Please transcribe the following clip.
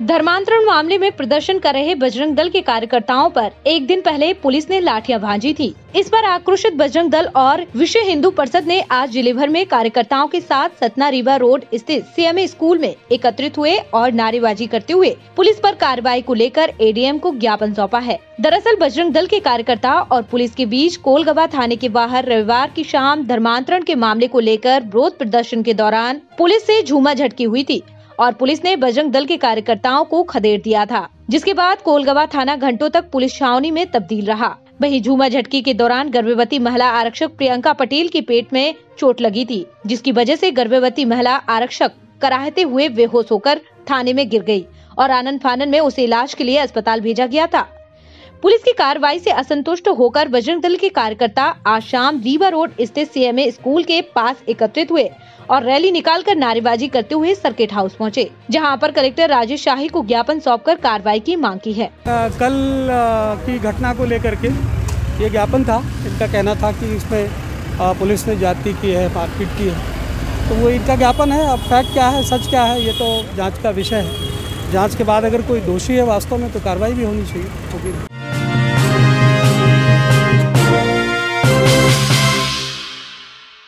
धर्मांतरण मामले में प्रदर्शन कर रहे बजरंग दल के कार्यकर्ताओं पर एक दिन पहले पुलिस ने लाठियाँ भांजी थी। इस पर आक्रोशित बजरंग दल और विश्व हिंदू परिषद ने आज ज़िले भर में कार्यकर्ताओं के साथ सतना रीवा रोड स्थित सीएमए स्कूल में एकत्रित हुए और नारेबाजी करते हुए पुलिस पर कार्रवाई को लेकर एडीएम को ज्ञापन सौंपा है। दरअसल बजरंग दल के कार्यकर्ता और पुलिस के बीच कोलगवा थाने के बाहर रविवार की शाम धर्मांतरण के मामले को लेकर विरोध प्रदर्शन के दौरान पुलिस से झूमा झटकी हुई थी। और पुलिस ने बजरंग दल के कार्यकर्ताओं को खदेड़ दिया था, जिसके बाद कोलगवा थाना घंटों तक पुलिस छावनी में तब्दील रहा। वहीं झूमा झटकी के दौरान गर्भवती महिला आरक्षक प्रियंका पटेल की पेट में चोट लगी थी, जिसकी वजह से गर्भवती महिला आरक्षक कराहते हुए बेहोश होकर थाने में गिर गई और आनंद फानन में उसे इलाज के लिए अस्पताल भेजा गया था। पुलिस की कार्रवाई से असंतुष्ट होकर बजरंग दल के कार्यकर्ता आज शाम रीवा रोड स्थित सीएमए स्कूल के पास एकत्रित हुए और रैली निकालकर नारेबाजी करते हुए सर्किट हाउस पहुँचे जहाँ पर कलेक्टर राजेश शाही को ज्ञापन सौंपकर कार्रवाई की मांग की है। आ, कल आ, की घटना को लेकर के ये ज्ञापन था। इनका कहना था कि इसमें आ, पुलिस ने जाति की है मारपीट की है। तो वो इनका ज्ञापन है। अब फैक्ट क्या है सच क्या है ये तो जाँच का विषय है। जाँच के बाद अगर कोई दोषी है वास्तव में तो कार्रवाई भी होनी चाहिए